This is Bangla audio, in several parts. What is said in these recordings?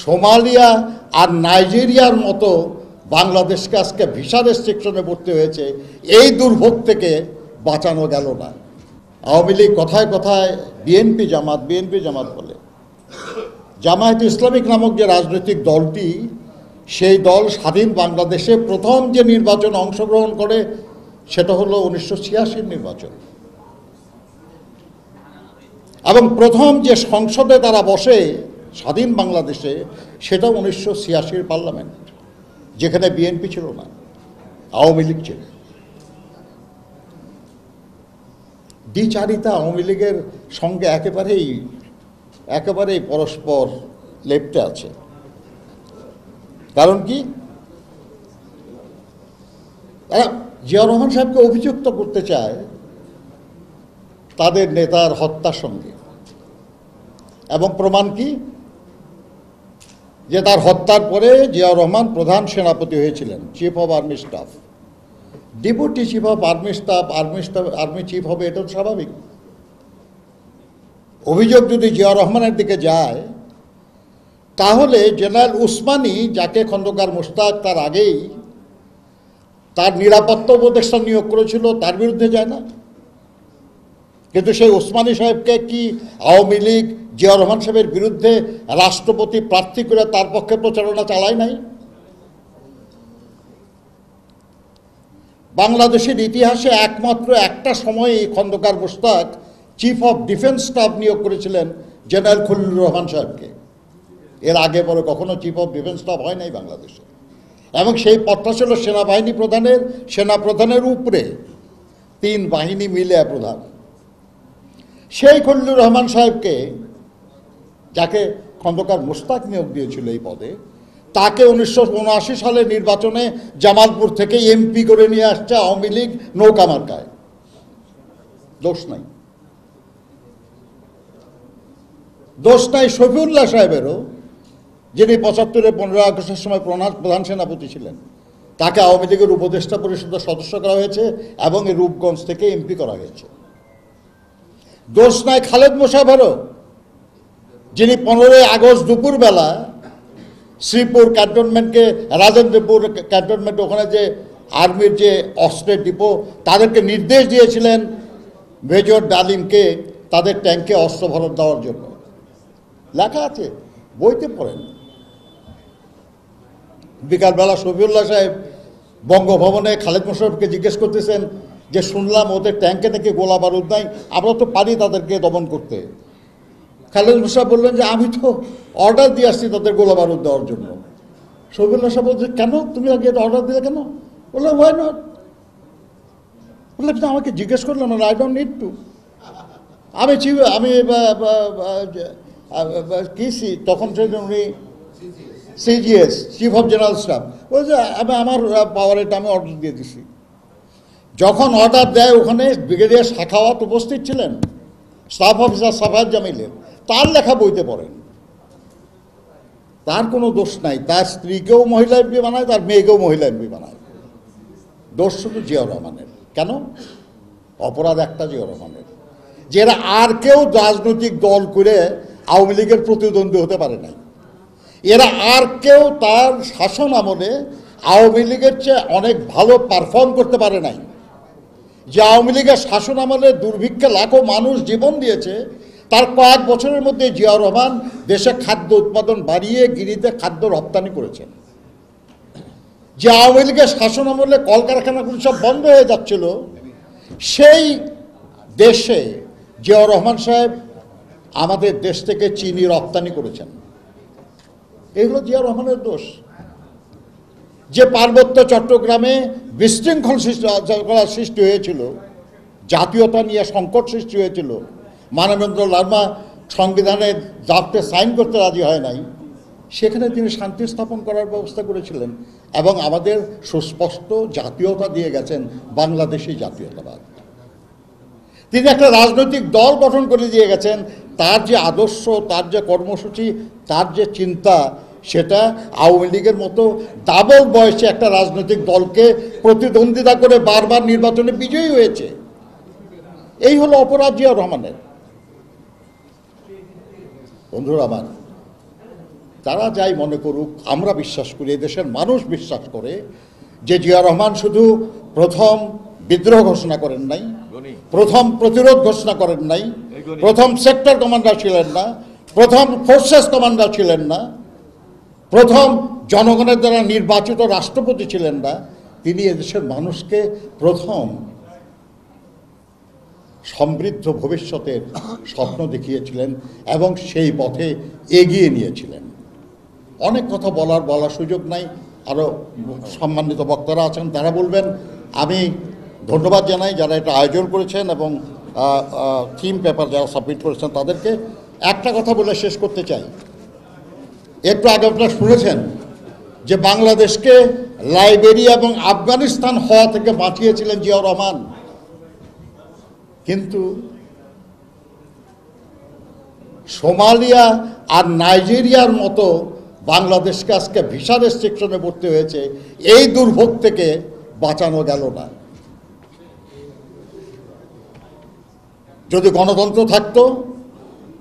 সোমালিয়া আর নাইজেরিয়ার মতো বাংলাদেশকে আজকে ভিসা রেস্ট্রিকশনে পড়তে হয়েছে, এই দুর্ভোগ থেকে বাঁচানো গেল না। আওয়ামী লীগ কথায় কথায় বিএনপি জামাত বিএনপি জামাত বলে। জামায়াত ইসলামিক নামক যে রাজনৈতিক দলটি, সেই দল স্বাধীন বাংলাদেশে প্রথম যে নির্বাচন অংশগ্রহণ করে, সেটা হলো উনিশশো নির্বাচন। এবং প্রথম যে সংসদে তারা বসে স্বাধীন বাংলাদেশে সেটা উনিশশো ছিয়াশির পার্লামেন্ট, যেখানে বিএনপি ছিল না, আওয়ামী লীগ ছিল। দ্বিচারিতা আওয়ামী লীগের সঙ্গে একেবারেই একেবারেই পরস্পর লেপটে আছে। কারণ কি? জিয়া রহমান সাহেবকে অভিযুক্ত করতে চায় তাদের নেতার হত্যার সঙ্গে। এবং প্রমাণ কি? যে তার হত্যার পরে জিয়াউর রহমান প্রধান সেনাপতি হয়েছিলেন chief of army staff deputy chief of army staff army staff army chief হবে, এটা স্বাভাবিক। অভিযোগ যদি জিয়া রহমানের দিকে যায়, তাহলে জেনারেল উসমানী, যাকে খন্দকার মুশতাক তার আগেই তার নিরাপত্তা উপদেষ্টা নিয়োগ করেছিল, তার বিরুদ্ধে যায় না। কিন্তু সেই ওসমানী সাহেবকে কি আওয়ামী লীগ জিয়া রহমান সাহেবের বিরুদ্ধে রাষ্ট্রপতি প্রার্থী করে তার পক্ষে প্রচারণা চালায় নাই। বাংলাদেশের ইতিহাসে একমাত্র একটা সময়ে Khondaker Mushtaq chief of defence staff নিয়োগ করেছিলেন জেনারেল খলিলুর রহমান সাহেবকে। এর আগে পরে কখনো চিফ অফ ডিফেন্স স্টাফ হয় নাই বাংলাদেশে। এবং সেই পদটা ছিল সেনাবাহিনী প্রধানের সেনা প্রধানের উপরে। তিন বাহিনী মিলে প্রধান। সেই খলিলুর রহমান সাহেবকে যাকে খন্দকার মোস্তাক নিয়োগ দিয়েছিল এই পদে, তাকে উনিশশো উনআশি সালের নির্বাচনে জামালপুর থেকে এমপি করে নিয়ে আসছে আওয়ামী লীগ নৌকা মার্কায়। দোষ নাই। দোষ নাই শফিউল্লাহ সাহেবেরও, যিনি পঁচাত্তরে পনেরো আগস্টের সময় প্রধান প্রধান সেনাপতি ছিলেন, তাকে আওয়ামী লীগের উপদেষ্টা পরিষদের সদস্য করা হয়েছে এবং এই রূপগঞ্জ থেকে এমপি করা হয়েছে। দোষ নাই খালেদ মোশাফেরও যিনি পনেরোই আগস্ট দুপুরবেলা শ্রীপুর ক্যান্টনমেন্টকে, রাজেন্দ্রপুর ক্যান্টনমেন্ট, ওখানে যে আর্মির যে অস্ত্রের ডিপো, তাদেরকে নির্দেশ দিয়েছিলেন মেজর ডালিমকে তাদের ট্যাঙ্কে অস্ত্র ভরত দেওয়ার জন্য। লেখা আছে, বইতে পড়েন। বিকালবেলা শফিউল্লাহ সাহেব বঙ্গভবনে খালেদ মোশারফকে জিজ্ঞেস করতেছেন যে, শুনলাম ওদের ট্যাঙ্কে নাকি গোলা বারুদ নাই, আমরা তো পারি তাদেরকে দমন করতে। খালেদ মোশারফ বললেন যে আমি তো অর্ডার দিয়ে আসছি তাদের গোলা বারুদ দেওয়ার জন্য। শফিউল্লাহ সাহেব বলছে কেন? তুমি আগে এটা অর্ডার দিলে কেন? বললাম ওয়াই নট বললাম "না, আমাকে জিজ্ঞেস করলাম না আই ডোন্ট নিড টু আমি চিফ আমি কি সি তখন উনি CGS chief of general staff বলছে আমি আমার পাওয়ার এটা আমি অর্ডার দিয়ে দিছি। যখন অর্ডার দেয় ওখানে ব্রিগেডিয়ার শাখাওয়াত উপস্থিত ছিলেন স্টাফ অফিসার সাফায়াত জামিলের তার লেখা বইতে পড়েন। তার কোনো দোষ নাই। তার স্ত্রীকেও মহিলা এমপি বানায়, তার মেয়েকেও মহিলা এমপি বানায়। দোষ শুধু জিয়াউর রহমানের। কেন? অপরাধ একটা জিয়াউর রহমানের। এরা আর কেউ রাজনৈতিক দল করে আওয়ামী লীগের প্রতিদ্বন্দ্বী হতে পারে নাই। এরা আর কেউ তার শাসন আমলে আওয়ামী লীগের চেয়ে অনেক ভালো পারফর্ম করতে পারে নাই। যে আওয়ামী লীগের শাসন আমলে দুর্ভিক্ষে লাখো মানুষ জীবন দিয়েছে তার কয়েক বছরের মধ্যে জিয়াউর রহমান দেশে খাদ্য উৎপাদন বাড়িয়ে গিরিতে খাদ্য রপ্তানি করেছেন। যে আওয়ামী লীগের শাসন আমলে কলকারখানাগুলো সব বন্ধ হয়ে যাচ্ছিল, সেই দেশে জিয়াউর রহমান সাহেব আমাদের দেশ থেকে চিনি রপ্তানি করেছেন। এগুলো জিয়াউর রহমানের দোষ। যে পার্বত্য চট্টগ্রামে বিশৃঙ্খল সৃষ্টি সৃষ্টি হয়েছিল, জাতীয়তা নিয়ে সংকট সৃষ্টি হয়েছিল মানবেন্দ্র লার্মা সংবিধানের ড্রাফটে সাইন করতে রাজি হয় নাই, সেখানে তিনি শান্তি স্থাপন করার ব্যবস্থা করেছিলেন এবং আমাদের সুস্পষ্ট জাতীয়তা দিয়ে গেছেন বাংলাদেশি জাতীয়তাবাদ। তিনি একটা রাজনৈতিক দল গঠন করে দিয়ে গেছেন, তার যে আদর্শ, তার যে কর্মসূচি, তার যে চিন্তা, সেটা আওয়ামী লীগের মতো ডাবল বয়সে একটা রাজনৈতিক দলকে প্রতিদ্বন্দ্বিতা করে বারবার নির্বাচনে বিজয়ী হয়েছে। এই হলো অপরাধ জিয়া রহমানের। বন্ধুরা আমার তারা যাই মনে করুক আমরা বিশ্বাস করি দেশের মানুষ বিশ্বাস করে যে জিয়া রহমান শুধু প্রথম বিদ্রোহ ঘোষণা করেন নাই প্রথম প্রতিরোধ ঘোষণা করেন নাই প্রথম সেক্টর কমান্ডার ছিলেন না প্রথম ফোর্সেস কমান্ডার ছিলেন না প্রথম জনগণের দ্বারা নির্বাচিত রাষ্ট্রপতি ছিলেন না তিনি এদেশের মানুষকে প্রথম সমৃদ্ধ ভবিষ্যতের স্বপ্ন দেখিয়েছিলেন এবং সেই পথে এগিয়ে নিয়েছিলেন। অনেক কথা বলার বলার সুযোগ নাই। আরও সম্মানিত বক্তারা আছেন, তারা বলবেন, আমি ধন্যবাদ জানাই যারা এটা আয়োজন করেছেন এবং থিম পেপার যারা সাবমিট করেছেন তাদেরকে। একটা কথা বলে শেষ করতে চাই। একটু আগে আপনারা শুনেছেন যে বাংলাদেশকে লাইবেরিয়া এবং আফগানিস্তান হওয়া থেকে বাঁচিয়েছিলেন জিয়াউর রহমান। কিন্তু সোমালিয়া আর নাইজেরিয়ার মতো বাংলাদেশকে আজকে ভিসা রেস্ট্রিকশনে পড়তে হয়েছে, এই দুর্ভোগ থেকে বাঁচানো গেল না। যদি গণতন্ত্র থাকতো,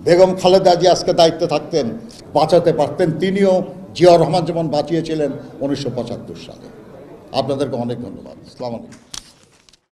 বেগম খালেদা জি আজকে দায়িত্বে থাকতেন, বাঁচাতে পারতেন, তিনিও জিয়া রহমান যেমন বাঁচিয়েছিলেন উনিশশো পঁচাত্তর সালে। আপনাদেরকে অনেক ধন্যবাদ। আসসালামু আলাইকুম।